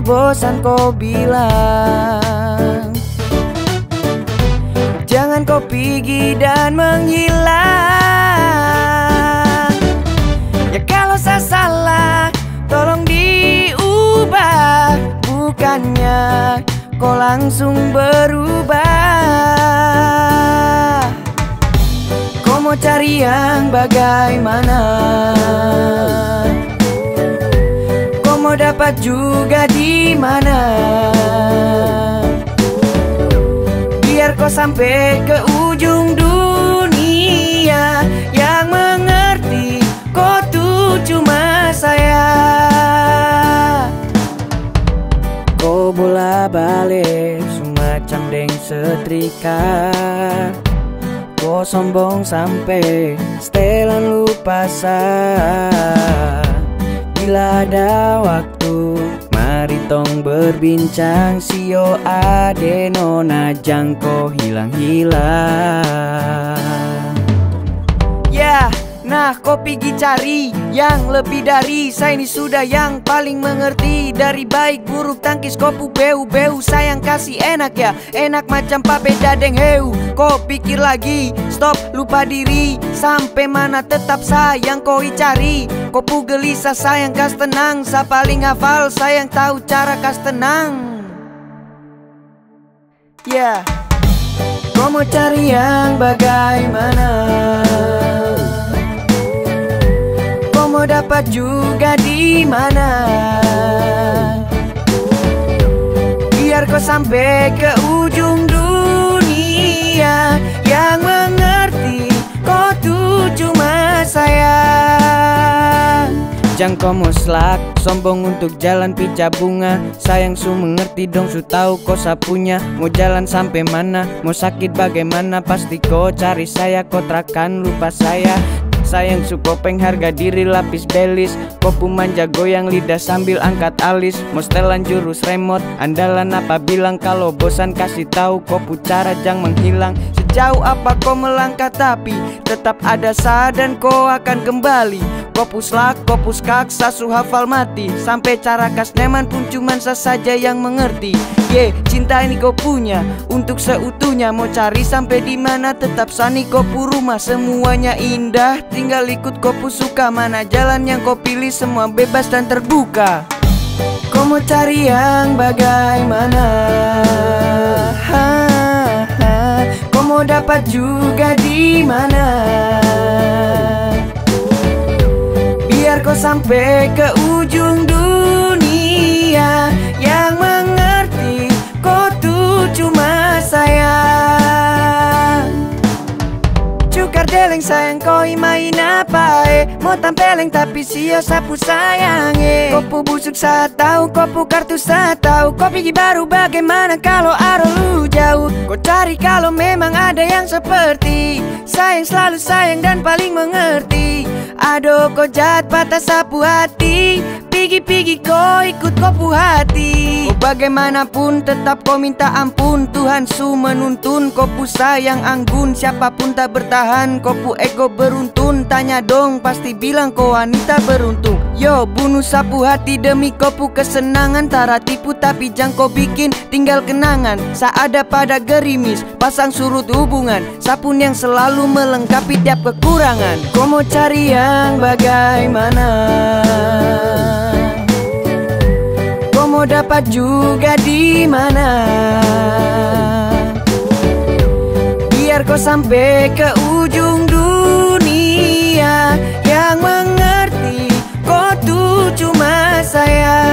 bosan kau bilang. Jangan kau pergi dan menghilang. Ya kalau saya salah tolong diubah. Bukannya kau langsung berubah. Kau mau cari yang bagaimana mau dapat juga di mana? Biar kau sampai ke ujung dunia Yang mengerti kau tuh cuma saya Kau bola balik semacam deng setrika. Kau sombong sampai setelan lupa sah Bila ada waktu Mari tong berbincang. Sio ade nona jangko hilang-hilang nah kau pergi cari yang lebih dari Saya ini sudah yang paling mengerti. Dari baik buruk tangkis kopu beu beu Sayang kasih enak ya, enak macam pape dadeng heu. Kau pikir lagi, stop lupa diri. Sampai mana tetap sayang kau cari. Kopu gelisah sayang kas tenang Sa paling hafal sayang tahu cara kas tenang. Ya, kau mau cari yang bagaimana Mau dapat juga di mana? Biar kau sampai ke ujung dunia Yang mengerti kau tuh cuma saya Jang kau mau selak Sombong untuk jalan pica bunga. Sayang su mengerti dong su tahu kau sapunya. Mau jalan sampai mana Mau sakit bagaimana? Pasti kau cari saya Kau terakan lupa saya Sayang su kopeng harga diri lapis belis. Kopu manja goyang lidah sambil angkat alis. Mau setelan jurus remote Andalan apa bilang kalau bosan kasih tahu Kopu cara jang menghilang Sejauh apa kau melangkah tapi Tetap ada sah dan kau akan kembali. Kopus lak, kopus kaksa, su hafal mati. Sampai cara kas neman pun cuman sa saja yang mengerti. Ye, cinta ini kau punya Untuk seutuhnya. Mau cari sampai di mana Tetap sani kopu rumah. Semuanya indah Tinggal ikut kopu suka. Mana jalan yang kau pilih Semua bebas dan terbuka. Kau mau cari yang bagaimana? Ha. Mau dapat juga di mana? Biar kau sampai ke ujung dunia Yang mengerti kau tuh cuma saya Cukar deleng sayang kau main apa Mau tampeleng tapi sio sapu sayang eh Kopu busuk saat tahu kopu kartu saat tahu pergi baru bagaimana kalau aro lu jauh? Kau cari kalau memang ada yang seperti. Sayang selalu sayang dan paling mengerti. Aduh kau jahat patah sapu hati Pigi-pigi kau ikut kopu hati. Oh, Bagaimanapun tetap kau minta ampun. Tuhan su menuntun Kopu sayang anggun. Siapa pun tak bertahan Kopu ego beruntun. Tanya dong pasti bilang kau wanita beruntung. Yo bunuh sapu hati demi kopu kesenangan. Tara tipu tapi jang kau bikin tinggal kenangan. Saada pada gerimis Pasang surut hubungan. Sapun yang selalu melengkapi tiap kekurangan. Kau mau cari yang bagaimana? Kau mau dapat juga di mana? Biar kau sampai ke ujung dunia. Yang mengerti kau tuh cuma saya